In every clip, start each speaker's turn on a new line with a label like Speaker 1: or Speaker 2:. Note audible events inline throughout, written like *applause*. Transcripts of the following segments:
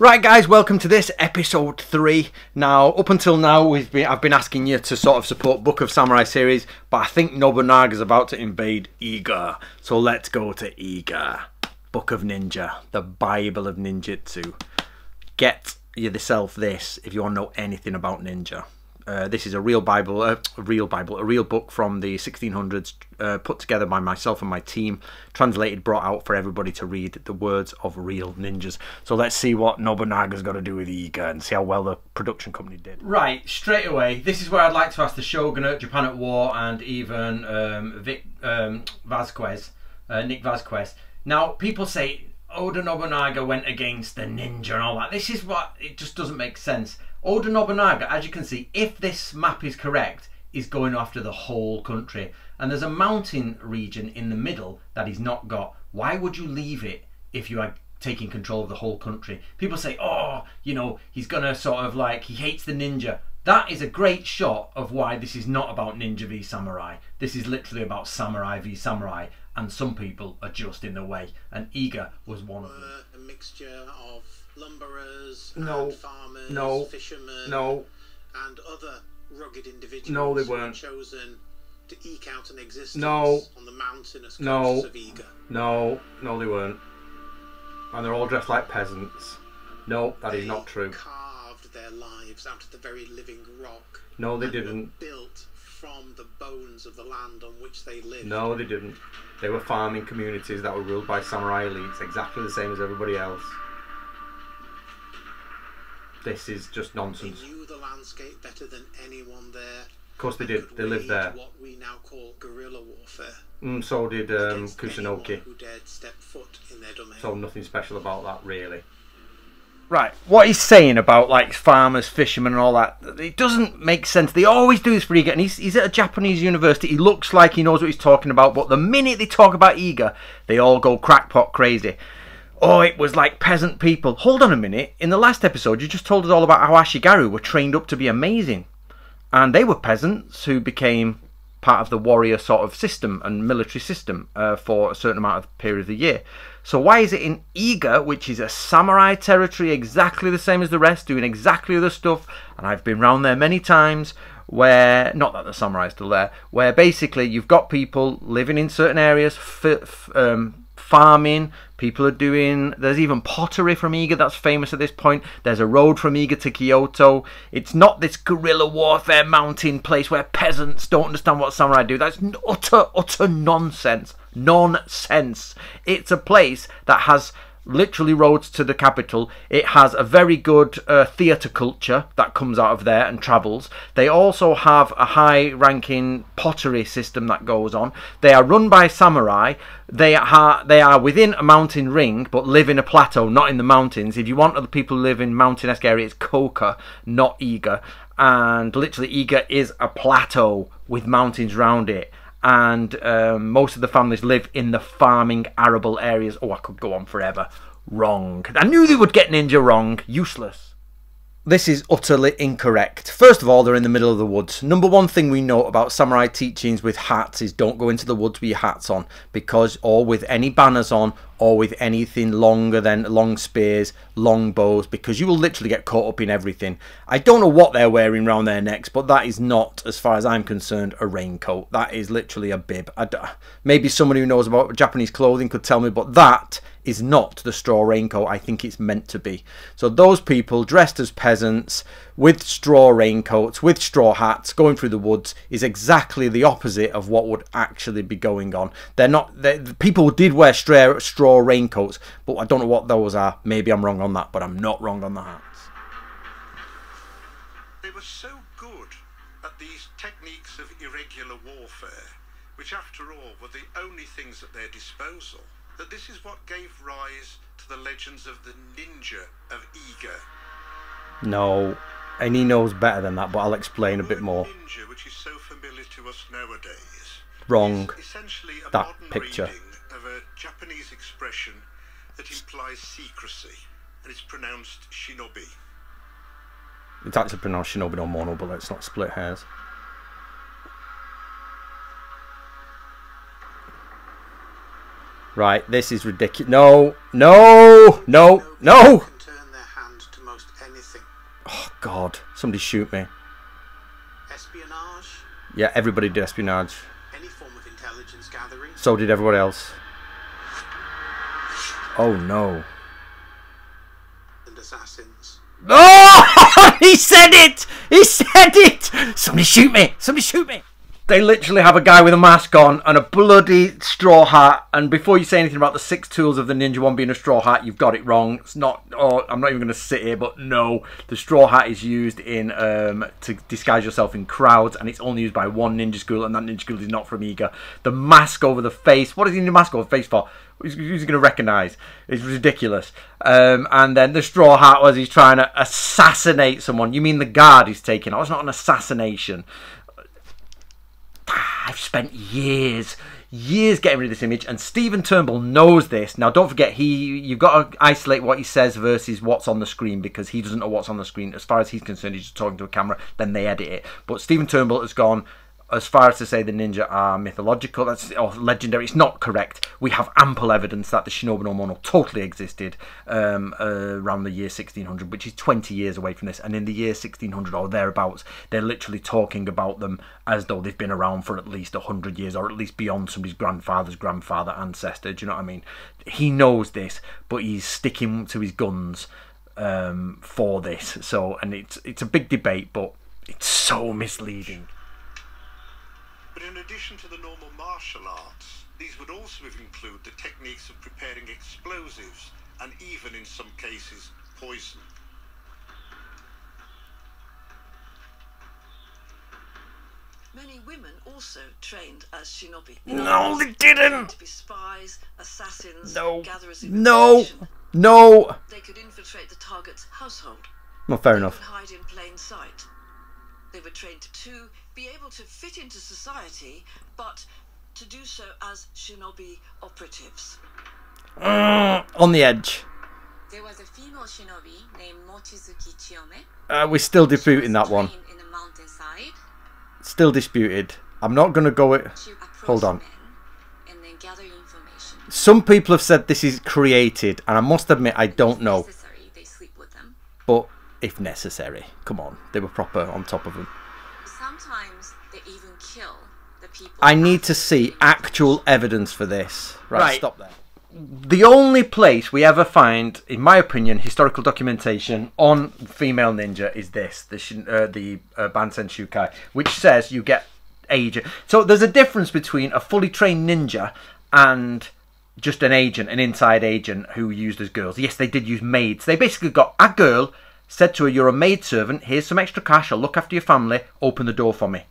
Speaker 1: Right, guys, welcome to this episode three. Now, up until now, we've been I've been asking you to sort of support Book of Samurai series, but I think Nobunaga is about to invade Iga, so let's go to Iga. Book of Ninja, the Bible of ninjutsu. Get yourself this if you want to know anything about ninja. Uh, this is a real Bible, uh, a real Bible, a real book from the 1600s, uh, put together by myself and my team, translated, brought out for everybody to read the words of real ninjas. So let's see what Nobunaga's got to do with Iga and see how well the production company did. Right, straight away, this is where I'd like to ask the Shogunate, Japan at War, and even um, Vic um, Vasquez, uh, Nick Vasquez. Now, people say Oda Nobunaga went against the ninja and all that. This is what it just doesn't make sense. Oda Nobunaga, as you can see, if this map is correct, is going after the whole country. And there's a mountain region in the middle that he's not got. Why would you leave it if you are taking control of the whole country? People say, oh, you know, he's going to sort of like, he hates the ninja. That is a great shot of why this is not about ninja v samurai. This is literally about samurai v samurai, and some people are just in the way. And Iga was one of them.
Speaker 2: Uh, a mixture of lumberers
Speaker 1: No.
Speaker 2: farmers,
Speaker 1: No.
Speaker 2: fishermen,
Speaker 1: No,
Speaker 2: and other rugged individuals
Speaker 1: No, they
Speaker 2: were
Speaker 1: weren't.
Speaker 2: chosen to eke out an existence
Speaker 1: No.
Speaker 2: on the mountainous coasts
Speaker 1: No.
Speaker 2: of Iga.
Speaker 1: no, no, they weren't. And they're all dressed like peasants. No, that is
Speaker 2: They
Speaker 1: not true.
Speaker 2: Carved their lives out of the very living rock.
Speaker 1: No, they didn't.
Speaker 2: Built from the bones of the land on which they lived.
Speaker 1: No, they didn't. They were farming communities that were ruled by samurai elites, exactly the same as everybody else. This is just
Speaker 2: They
Speaker 1: nonsense.
Speaker 2: knew the landscape better than anyone there.
Speaker 1: Of course they did. They lived there.
Speaker 2: What we now call guerrilla warfare.
Speaker 1: Mm, so did um, Kusunoki.
Speaker 2: Who dared step foot in their domain.
Speaker 1: So nothing special about that, really. Right, what he's saying about like farmers, fishermen, and all that, it doesn't make sense. They always do this for Iga, and he's, he's at a Japanese university. He looks like he knows what he's talking about, but the minute they talk about Iga, they all go crackpot crazy. Oh, it was like peasant people. Hold on a minute. In the last episode, you just told us all about how Ashigaru were trained up to be amazing. And they were peasants who became part of the warrior sort of system and military system uh, for a certain amount of period of the year. So why is it in Iga, which is a samurai territory, exactly the same as the rest, doing exactly the stuff? And I've been round there many times. Where not that the samurai is still there, where basically you've got people living in certain areas, um, farming. People are doing. There's even pottery from Iga that's famous at this point. There's a road from Iga to Kyoto. It's not this guerrilla warfare mountain place where peasants don't understand what samurai do. That's utter, utter nonsense. Nonsense. It's a place that has literally roads to the capital. It has a very good uh, theatre culture that comes out of there and travels. They also have a high ranking pottery system that goes on. They are run by samurai. They are they are within a mountain ring but live in a plateau, not in the mountains. If you want other people to live in mountain-esque areas, it's Koka, not Iga. And literally Iga is a plateau with mountains round it and um, most of the families live in the farming arable areas. Oh, I could go on forever. Wrong. I knew they would get ninja wrong. Useless. This is utterly incorrect. First of all, they're in the middle of the woods. Number one thing we know about samurai teachings with hats is don't go into the woods with your hats on, because or with any banners on, or with anything longer than long spears, long bows, because you will literally get caught up in everything. I don't know what they're wearing round their necks, but that is not, as far as I'm concerned, a raincoat. That is literally a bib. Maybe someone who knows about Japanese clothing could tell me, but that is not the straw raincoat I think it's meant to be. So those people dressed as peasants with straw raincoats, with straw hats, going through the woods is exactly the opposite of what would actually be going on. They're not. they people did wear straw, straw raincoats, but I don't know what those are. Maybe I'm wrong on that, but I'm not wrong on the hats.
Speaker 3: They were so good at these techniques of irregular warfare, which after all were the only things at their disposal, that this is what gave rise to the legends of the ninja of Iga.
Speaker 1: No, and he knows better than that, but I'll explain a bit more.
Speaker 3: Ninja, which is so familiar to us nowadays,
Speaker 1: Wrong.
Speaker 3: essentially a
Speaker 1: That
Speaker 3: modern
Speaker 1: picture.
Speaker 3: reading of a Japanese expression that implies secrecy, and it's pronounced shinobi.
Speaker 1: It's actually pronounced Shinobi no Mono, but let's not split hairs. Right, this is ridiculous. No, no, no, no!
Speaker 2: Can oh, turn their hand
Speaker 1: God, somebody shoot me.
Speaker 2: Espionage,
Speaker 1: Yeah, everybody did espionage.
Speaker 2: any form of intelligence gathering,
Speaker 1: So did everyone else. Oh no.
Speaker 2: and assassins.
Speaker 1: Oh! *laughs* he said it! He said it! Somebody shoot me! Somebody shoot me! They literally have a guy with a mask on and a bloody straw hat. And before you say anything about the six tools of the ninja one being a straw hat, you've got it wrong. It's not. Oh, I'm not even going to sit here, but no, the straw hat is used in um, to disguise yourself in crowds, and it's only used by one ninja school, and that ninja school is not from Iga. The mask over the face. What is he in the mask over the face for? Who's, going to recognise? It's ridiculous. Um, and then the straw hat was he's trying to assassinate someone. You mean the guard he's taking? Oh, it's not an assassination. Ah, I've spent years, years getting rid of this image, and Stephen Turnbull knows this. Now, don't forget, he you've got to isolate what he says versus what's on the screen because he doesn't know what's on the screen. As far as he's concerned, he's just talking to a camera. Then they edit it. But Stephen Turnbull has gone as far as to say the ninja are mythological that's or legendary it's not correct. We have ample evidence that the shinobi no mono totally existed um, uh, around the year 1600 which is 20 years away from this. And in the year 1600 or thereabouts they're literally talking about them as though they've been around for at least 100 years or at least beyond somebody's grandfather's grandfather ancestor. Do you know what i mean? He knows this but he's sticking to his guns um, for this. So and it's it's a big debate but it's so misleading
Speaker 3: But in addition to the normal martial arts, these would also include the techniques of preparing explosives and even in some cases poison.
Speaker 4: Many women also trained as shinobi.
Speaker 1: No, they didn't.
Speaker 4: To be spies, assassins,
Speaker 1: No.
Speaker 4: gatherers of
Speaker 1: No. No.
Speaker 4: They could infiltrate the target's household.
Speaker 1: Well, fair
Speaker 4: They
Speaker 1: enough.
Speaker 4: could hide in plain sight. They were trained to be able to fit into society, but to do so as shinobi operatives.
Speaker 1: Mm, *clears throat* on the edge.
Speaker 5: There was a female shinobi named Mochizuki Chiyome.
Speaker 1: Uh, we're still
Speaker 5: She was
Speaker 1: disputing that one.
Speaker 5: In the mountainside.
Speaker 1: Still disputed. I'm not going to go it.
Speaker 5: She would approach
Speaker 1: Hold on.
Speaker 5: and then gather information.
Speaker 1: Some people have said this is created, and I must admit I don't know.
Speaker 5: they sleep with them.
Speaker 1: But if necessary, come on, they were proper on top of them.
Speaker 5: Sometimes they even kill the people.
Speaker 1: I need to see
Speaker 5: sleep with them.
Speaker 1: actual evidence for this. Right,
Speaker 6: Right.
Speaker 1: stop there. The only place we ever find, in my opinion, historical documentation on female ninja is this, the Shin- uh, the uh, Bansen Shukai, which says you get agent. So there's a difference between a fully trained ninja and just an agent, an inside agent who used as girls. Yes, they did use maids. They basically got a girl, said to her, "You're a maid servant. Here's some extra cash. I'll look after your family. Open the door for me."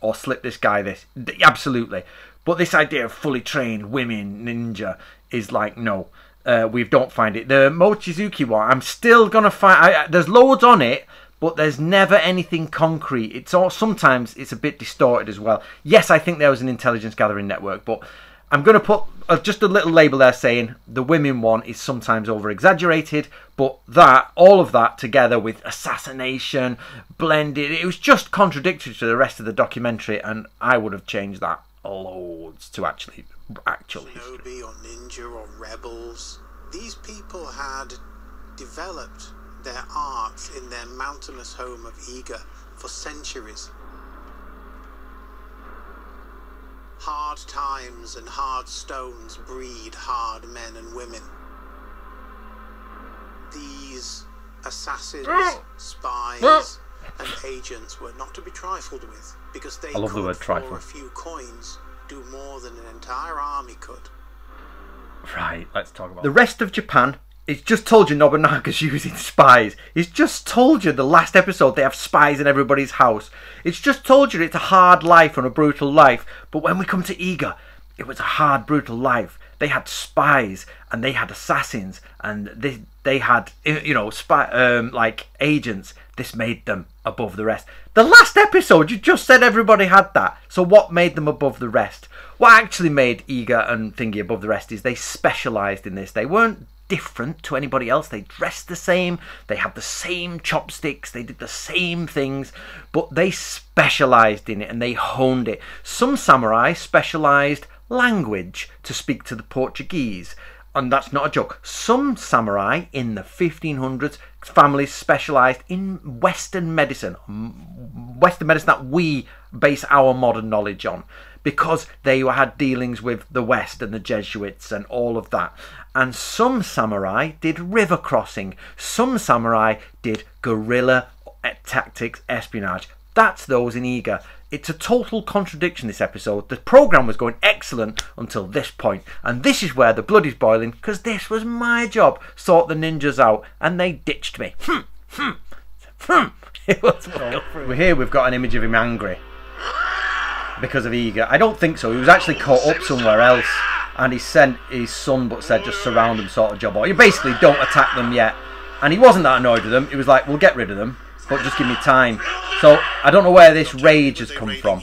Speaker 1: or slip this guy this. Absolutely. But this idea of fully trained women ninja is like, no, uh, we don't find it. The Mochizuki one, I'm still going to find. I, I- there's loads on it, but there's never anything concrete. It's all sometimes it's a bit distorted as well. Yes, I think there was an intelligence gathering network, but I'm going to put uh, just a little label there saying the women one is sometimes over exaggerated, but that, all of that together with assassination, blended, it was just contradictory to the rest of the documentary, and I would have changed that loads to actually actual history.
Speaker 2: Shinobi or ninja or rebels. These people had developed their arts in their mountainous home of Iga for centuries. Hard times and hard stones breed hard men and women. These assassins, ah! spies, ah! and agents were not to be trifled with because they
Speaker 1: I love the
Speaker 2: could,
Speaker 1: word trifle.
Speaker 2: for a few coins, do more than an entire army could.
Speaker 1: Right, let's talk about the rest of Japan. It's just told you Nobunaga's *laughs* using spies. It's just told you the last episode they have spies in everybody's house. It's just told you it's a hard life and a brutal life. But when we come to Iga, it was a hard, brutal life. They had spies and they had assassins and they they had you know spy um, like agents. This made them above the rest. The last episode, you just said everybody had that. So what made them above the rest? What actually made Iga and Thingy above the rest is they specialised in this. They weren't different to anybody else. They dressed the same, they had the same chopsticks, they did the same things, but they specialized in it and they honed it. Some samurai specialized language to speak to the Portuguese. and that's not a joke. Some samurai in the 1500s, families specialised in Western medicine, Western medicine that we base our modern knowledge on, because they had dealings with the West and the Jesuits and all of that. And some samurai did river crossing, some samurai did guerrilla tactics, espionage. That's those in Iga. It's a total contradiction, this episode. The programme was going excellent until this point, and this is where the blood is boiling because this was my job. Sort the ninjas out, and they ditched me. Hmm, hmm, hmm. *laughs* We're here, we've got an image of him angry because of Iga. I don't think so. He was actually caught up somewhere else, and he sent his son but said just surround them, sort of job. Or you basically don't attack them yet. And he wasn't that annoyed with them. He was like, we'll get rid of them but just give me time. So I don't know where this rage has come from.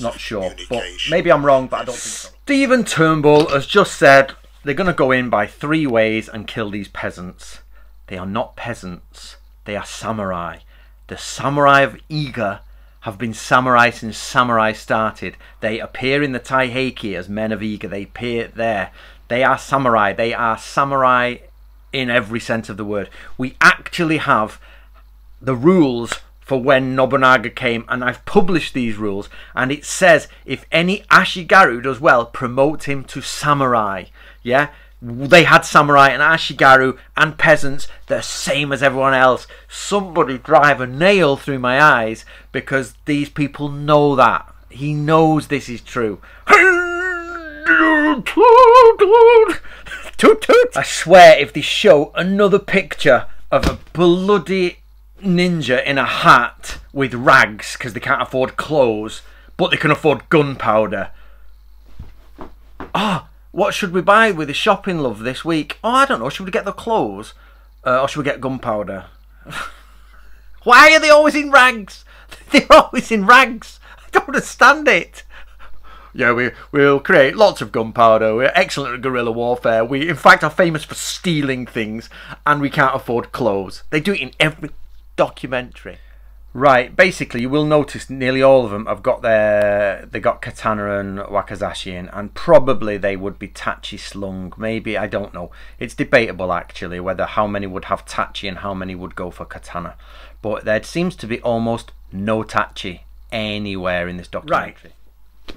Speaker 1: Not sure, but maybe I'm wrong, but I don't think so. Stephen Turnbull has just said they're going to go in by three ways and kill these peasants. They are not peasants. They are samurai. The samurai of Iga have been samurai since samurai started. They appear in the Taiheiki as men of Iga. They appear there. They are samurai. They are samurai in every sense of the word. We actually have the rules for when Nobunaga came, and I've published these rules, and it says if any Ashigaru does well, promote him to samurai. Yeah, they had samurai and Ashigaru and peasants, the same as everyone else. Somebody drive a nail through my eyes because these people know that. He knows this is true. I swear, if they show another picture of a bloody ninja in a hat with rags because they can't afford clothes, but they can afford gunpowder. Ah, oh, what should we buy with the shopping love this week? Oh, I don't know. Should we get the clothes, uh, or should we get gunpowder? *laughs* Why are they always in rags? *laughs* They're always in rags. I don't understand it. Yeah, we we'll create lots of gunpowder. We're excellent at guerrilla warfare. We, in fact, are famous for stealing things, and we can't afford clothes. They do it in every documentary. Right, basically, you will notice nearly all of them have got their they got katana and Wakizashi in, and probably they would be tachi slung. Maybe I don't know. It's debatable actually whether how many would have tachi and how many would go for katana. But there seems to be almost no tachi anywhere in this documentary. Right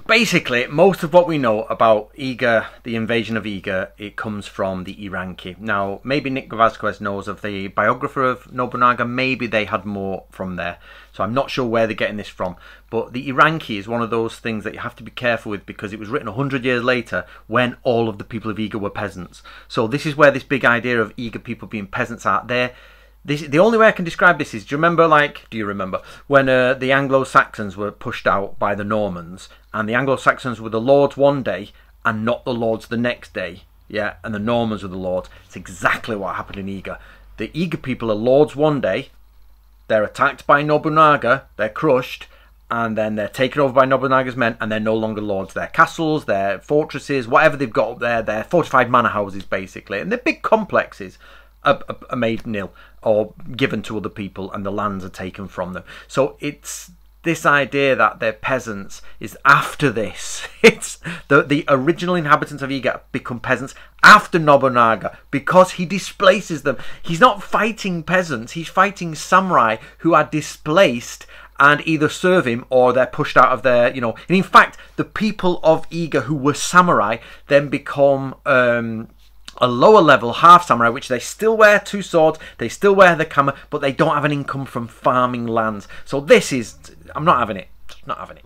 Speaker 1: basically, most of what we know about Iga, the invasion of Iga, it comes from the Iranki. Now, maybe Nick Vasquez knows of the biographer of Nobunaga. Maybe they had more from there. So I'm not sure where they're getting this from. But the Iranki is one of those things that you have to be careful with because it was written 100 years later when all of the people of Iga were peasants. So this is where this big idea of Iga people being peasants are. There this, the only way I can describe this is, do you remember, like, do you remember when uh, the Anglo-Saxons were pushed out by the Normans, and the Anglo-Saxons were the lords one day and not the lords the next day, yeah, and the Normans were the lords. It's exactly what happened in Iga. The Iga people are lords one day, they're attacked by Nobunaga, they're crushed, and then they're taken over by Nobunaga's men, and they're no longer lords. They're castles, they're fortresses, whatever they've got up there. They're fortified manor houses, basically, and they're big complexes are, are made nil or given to other people and the lands are taken from them. So it's this idea that they're peasants is after this. *laughs* It's the the original inhabitants of Iga become peasants after Nobunaga because he displaces them. He's not fighting peasants, he's fighting samurai who are displaced and either serve him or they're pushed out of their, you know. And in fact, the people of Iga who were samurai then become um, a lower level half samurai, which they still wear two swords, they still wear the kama, but they don't have an income from farming lands. So this is, I'm not having it. Not having it.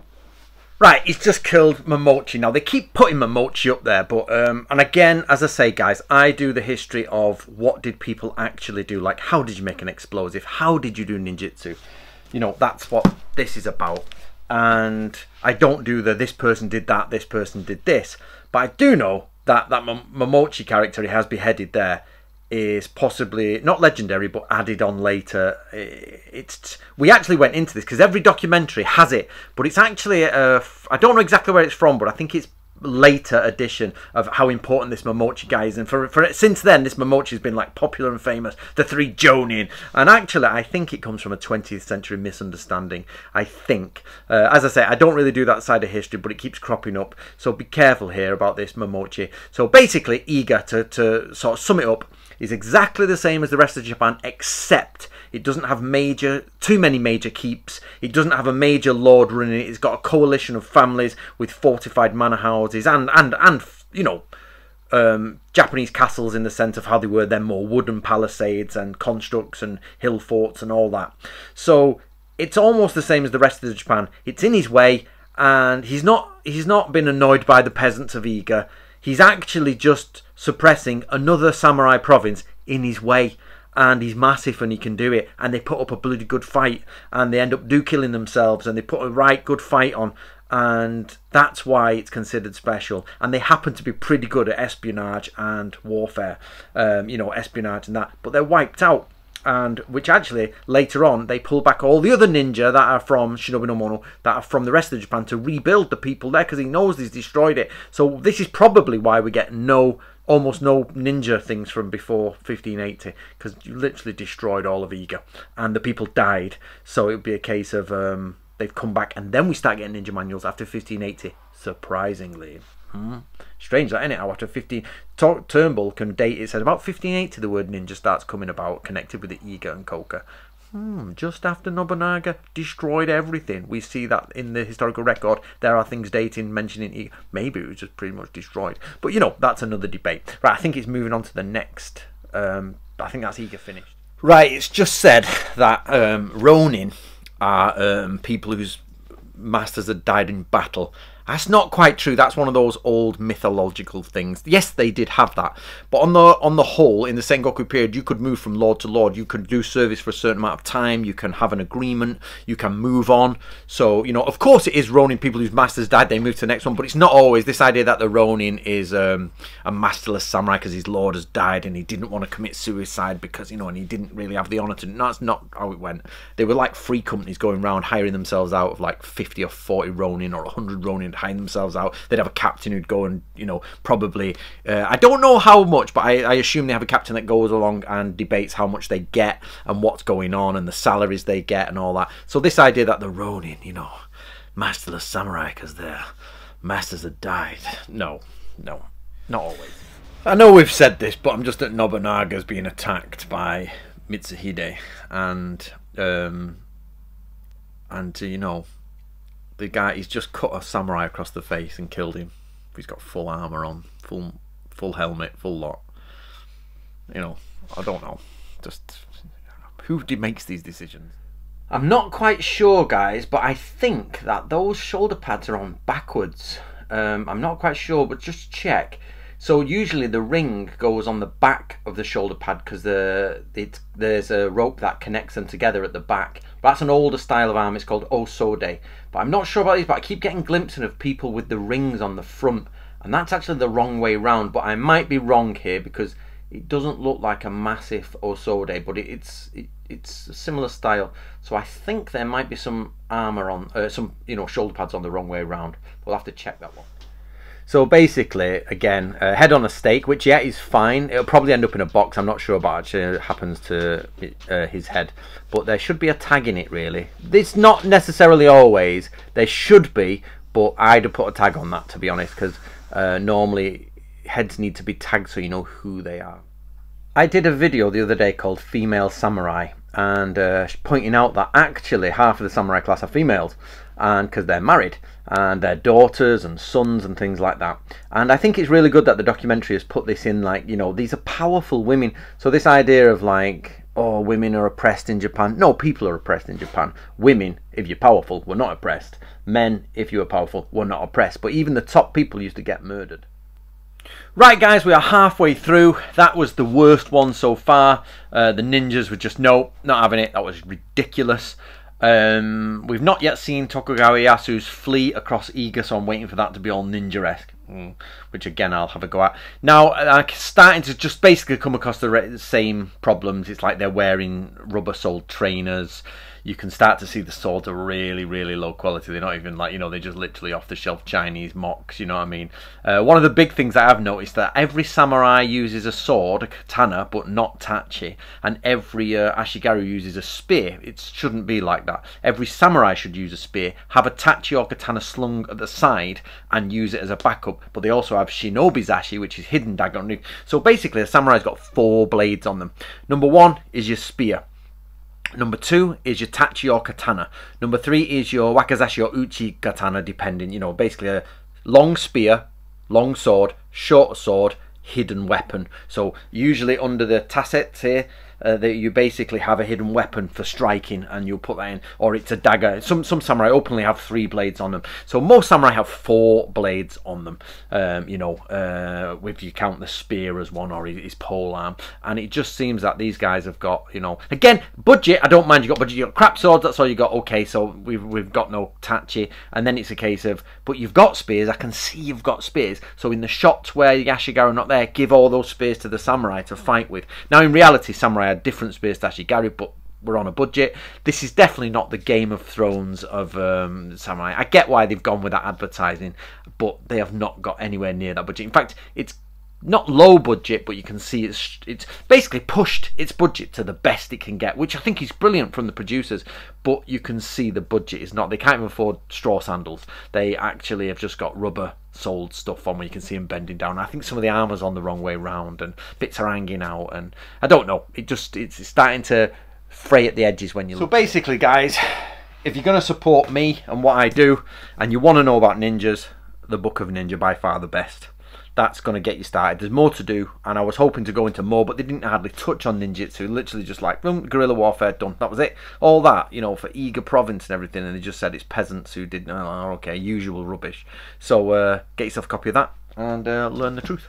Speaker 1: Right, he's just killed Momochi. Now, they keep putting Momochi up there, but, um, and again, as I say, guys, I do the history of what did people actually do. Like, how did you make an explosive? How did you do ninjutsu? You know, that's what this is about. And I don't do the this person did that, this person did this. But I do know that that Momochi character he has beheaded there is possibly not legendary but added on later. It's we actually went into this because every documentary has it but it's actually I don't know exactly where it's from but I think it's later edition of how important this Momochi guy is, and for, for since then, this Momochi has been like popular and famous. The three Jonin, and actually, I think it comes from a 20th century misunderstanding. I think, uh, as I say, I don't really do that side of history, but it keeps cropping up. So be careful here about this Momochi. So basically, Iga to to sort of sum it up is exactly the same as the rest of Japan, except it doesn't have major, too many major keeps. It doesn't have a major lord running it. It's got a coalition of families with fortified manor houses and and and you know. Um, Japanese castles in the sense of how they were then more wooden palisades and constructs and hill forts and all that. So it's almost the same as the rest of Japan. It's in his way, and he's not he's not been annoyed by the peasants of Iga. He's actually just suppressing another samurai province in his way and he's massive and he can do it and they put up a bloody good fight and they end up do killing themselves and they put a right good fight on and that's why it's considered special. And they happen to be pretty good at espionage and warfare um, you know espionage and that but they're wiped out and which actually later on they pull back all the other ninja that are from Shinobi no Mono that are from the rest of Japan to rebuild the people there because he knows he's destroyed it. So this is probably why we get no almost no ninja things from before 1580 because you literally destroyed all of Iga and the people died. So it would be a case of um, they've come back and then we start getting ninja manuals after 1580. Surprisingly. Hmm. Strange that, isn't it? How after 15... Turnbull can date it said about 1580 the word ninja starts coming about connected with the Iga and Koka. Hmm, just after Nobunaga destroyed everything. We see that in the historical record. There are things dating mentioning maybe it was just pretty much destroyed. But you know, that's another debate. Right, I think it's moving on to the next. Um, I think that's Iga finished. Right, it's just said that um, Ronin are um, people whose masters had died in battle that's not quite true. That's one of those old mythological things. Yes, they did have that, but on the on the whole, in the Sengoku period, you could move from lord to lord. You could do service for a certain amount of time. You can have an agreement. You can move on. So you know, of course, it is Ronin people whose masters died. They move to the next one, but it's not always this idea that the Ronin is um, a masterless samurai because his lord has died and he didn't want to commit suicide because you know, and he didn't really have the honor to. No, that's not how it went. They were like free companies going around hiring themselves out of like fifty or forty Ronin or hundred Ronin hide themselves out. They'd have a captain who'd go and, you know, probably, uh, I don't know how much, but I, I assume they have a captain that goes along and debates how much they get and what's going on and the salaries they get and all that. So this idea that the Ronin, you know, masterless samurai because their masters had died. No, no, not always. I know we've said this, but I'm just at Nobunaga's being attacked by Mitsuhide and um, and you know the guy he's just cut a samurai across the face and killed him. He's got full armor on, full full helmet, full lot. You know, I don't know. Just who makes these decisions? I'm not quite sure, guys, but I think that those shoulder pads are on backwards. Um, I'm not quite sure, but just check. So usually the ring goes on the back of the shoulder pad because the there's a rope that connects them together at the back. But that's an older style of arm. It's called Osode. But I'm not sure about these. But I keep getting glimpses of people with the rings on the front, and that's actually the wrong way round. But I might be wrong here because it doesn't look like a massive Osode, but it, it's it, it's a similar style. So I think there might be some armor on, uh, some you know shoulder pads on the wrong way around. We'll have to check that one. So basically, again, uh, head on a stake, which yeah is fine. It'll probably end up in a box. I'm not sure about actually happens to uh, his head, but there should be a tag in it. Really, it's not necessarily always. There should be, but I'd have put a tag on that to be honest, because uh, normally heads need to be tagged so you know who they are. I did a video the other day called "Female Samurai," and uh, pointing out that actually half of the samurai class are females, and because they're married and their daughters and sons and things like that. And I think it's really good that the documentary has put this in like, you know, these are powerful women. So this idea of like, oh, women are oppressed in Japan. No, people are oppressed in Japan. Women, if you're powerful, were not oppressed. Men, if you were powerful, were not oppressed. But even the top people used to get murdered. Right, guys, we are halfway through. That was the worst one so far. Uh, the ninjas were just, no, not having it. That was ridiculous. Um, we've not yet seen Tokugawa Ieyasu's flee across Iga, so I'm waiting for that to be all ninja-esque. Mm, which again I'll have a go at. Now I'm starting to just basically come across the same problems. It's like they're wearing rubber-soled trainers you can start to see the swords are really, really low quality. They're not even like, you know, they're just literally off the shelf Chinese MOCs, you know what I mean? Uh, one of the big things that I've noticed that every samurai uses a sword, a katana, but not tachi, and every uh, ashigaru uses a spear. It shouldn't be like that. Every samurai should use a spear, have a tachi or katana slung at the side, and use it as a backup. But they also have shinobi's ashi, which is hidden dagger. So basically, a samurai's got four blades on them. Number one is your spear. Number two is your tachi or katana. Number three is your wakizashi or uchi katana, depending, you know, basically a long spear, long sword, short sword, hidden weapon. So usually under the tasset here, uh, that you basically have a hidden weapon for striking and you'll put that in or it's a dagger. Some some samurai openly have three blades on them. So most samurai have four blades on them um, you know uh, if you count the spear as one or his pole arm. And it just seems that these guys have got you know again budget I don't mind you got budget you got crap swords that's all you got okay so we've, we've got no tachi. And then it's a case of but you've got spears I can see you've got spears. So in the shots where Ashigaru are not there give all those spears to the samurai to fight with. Now in reality samurai different space to Ashigaru, but we're on a budget. This is definitely not the Game of Thrones of um, Samurai. I get why they've gone with that advertising, but they have not got anywhere near that budget. In fact, it's not low budget, but you can see it's it's basically pushed its budget to the best it can get, which I think is brilliant from the producers. But you can see the budget is not. They can't even afford straw sandals. They actually have just got rubber soled stuff on where you can see them bending down. I think some of the armor's on the wrong way round, and bits are hanging out, and I don't know. It just it's starting to fray at the edges when you. Look. So basically, guys, if you're going to support me and what I do, and you want to know about ninjas, the Book of Ninja by far the best that's going to get you started. There's more to do, and I was hoping to go into more, but they didn't hardly touch on ninjutsu. Literally just like boom, guerrilla warfare done. That was it. All that, you know, for Iga province and everything, and they just said it's peasants who did. Oh, okay, usual rubbish. So uh, get yourself a copy of that and uh, learn the truth.